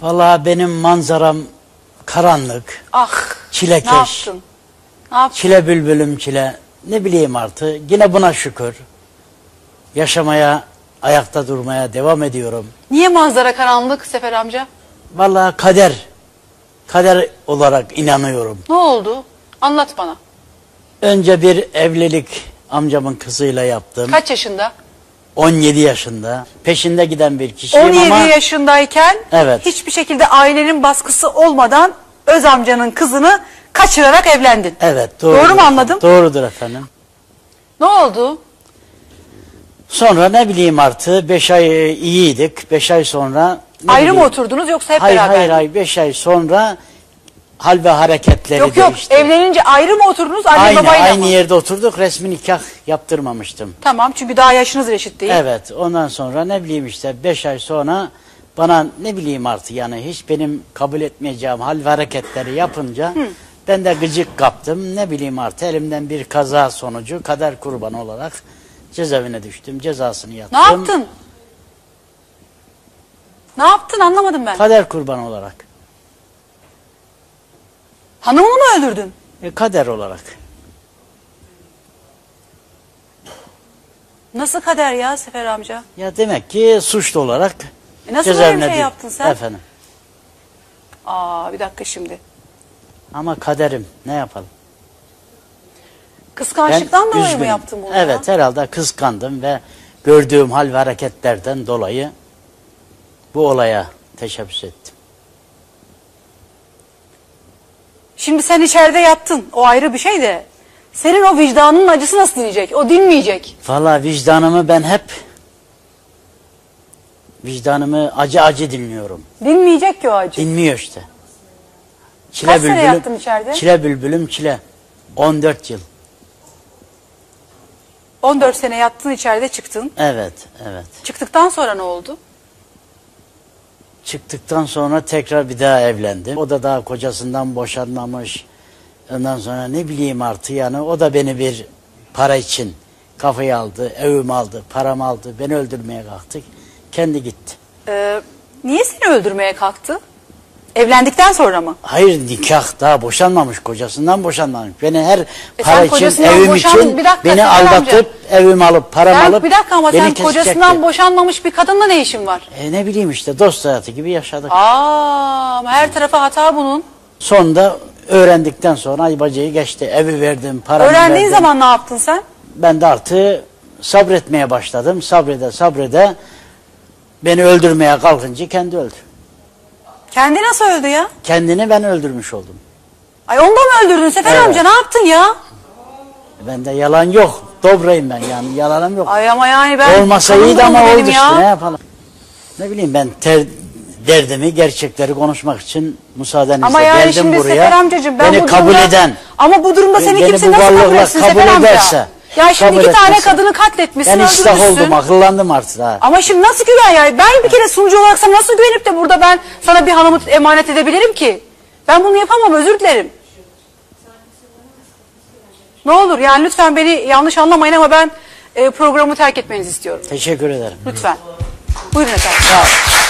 Vallahi benim manzaram karanlık, Ah. Çilekeş. Ne yaptın? Ne yaptın? çile bülbülüm çile. Ne bileyim artık. Yine buna şükür. Yaşamaya, ayakta durmaya devam ediyorum. Niye manzara karanlık Sefer amca? Vallahi kader, kader olarak inanıyorum. Ne oldu? Anlat bana. Önce bir evlilik amcamın kızıyla yaptım. Kaç yaşında? 17 yaşında. Peşinde giden bir kişiyim 17 ama yaşındayken Evet. hiçbir şekilde ailenin baskısı olmadan öz amcanın kızını kaçırarak evlendin. evet doğru. Doğru mu anladım? Doğrudur efendim. Ne oldu? Sonra ne bileyim artık 5 ay iyiydik. 5 ay sonra Ayrı mı bileyim- oturdunuz yoksa hep hayır, beraber? Hayır hayır 5 ay sonra hal ve hareketleri Yok yok değişti. evlenince ayrı mı oturdunuz anne aynı, babayla aynı mı? yerde oturduk resmi nikah yaptırmamıştım. Tamam çünkü daha yaşınız reşit değil. Evet ondan sonra ne bileyim işte 5 ay sonra bana ne bileyim artık yani hiç benim kabul etmeyeceğim hal ve hareketleri yapınca ben de gıcık kaptım. Ne bileyim artık elimden bir kaza sonucu kader kurbanı olarak cezaevine düştüm. Cezasını yattım. Ne yaptın? Ne yaptın anlamadım ben. Kader kurbanı olarak. Hanımını mı öldürdün? E, kader olarak. Nasıl kader ya Sefer amca? Ya demek ki suçlu olarak E nasıl böyle bir cezaevine şey yaptın sen? Efendim. Aa bir dakika şimdi. Ama kaderim ne yapalım? Kıskançlıktan dolayı mı üzgünüm. yaptın bunu? Evet ya? herhalde kıskandım ve gördüğüm hal ve hareketlerden dolayı bu olaya teşebbüs ettim. Şimdi sen içeride yattın. O ayrı bir şey de. Senin o vicdanının acısı nasıl dinleyecek? O dinmeyecek. Valla vicdanımı ben hep vicdanımı acı acı dinliyorum. Dinmeyecek ki o acı. Dinmiyor işte. Çile Kaç sene yattın içeride? Çile bülbülüm çile. 14 yıl. 14 sene yattın içeride çıktın. Evet, evet. Çıktıktan sonra ne oldu? Çıktıktan sonra tekrar bir daha evlendim. O da daha kocasından boşanmamış. Ondan sonra ne bileyim artık yani o da beni bir para için kafayı aldı, evimi aldı, paramı aldı. Beni öldürmeye kalktı. Kendi gitti. Ee, niye seni öldürmeye kalktı? Evlendikten sonra mı? Hayır nikah daha boşanmamış kocasından boşanmamış. Beni her E para için evim için Bir dakika, beni aldatıp evimi alıp paramı Sen, alıp bir dakika ama beni sen kesecekti. kocasından boşanmamış bir kadınla ne işin var? E ne bileyim işte dost hayatı gibi yaşadık. Aa, her tarafa hata bunun. Sonunda öğrendikten sonra ay bacayı geçti. Evi verdim, paramı Öğrendiğin verdim. zaman ne yaptın sen? Ben de artık sabretmeye başladım. Sabrede sabrede beni öldürmeye kalkınca kendi öldü. Kendi nasıl öldü ya? Kendini ben öldürmüş oldum. Ay onu da mı öldürdün Sefer Evet. amca ne yaptın ya? Bende yalan yok. Dobrayım ben yani yalanım yok. Ay ama yani ben... Olmasa kanım iyiydi ama oldu benim işte ya. ne yapalım. Ne bileyim ben ter, derdimi gerçekleri konuşmak için müsaadenizle Ama yani geldim şimdi buraya. Sefer amcacığım ben Beni bu kabul durumda, eden Ama bu durumda seni beni kimse bu nasıl kabul varlıkla etsin kabul Sefer amca? ederse, Ya şimdi kabul iki tane kadını katletmişsin ben öldürmüşsün. oldum akıllandım artık ha. Ama şimdi nasıl güven ya? Ben bir kere sunucu olarak sana nasıl güvenip de burada ben sana bir hanımı emanet edebilirim ki? Ben bunu yapamam özür dilerim. Ne olur yani lütfen beni yanlış anlamayın ama ben e, programı terk etmenizi istiyorum. Teşekkür ederim. Lütfen. Buyurun efendim. Sağ ol.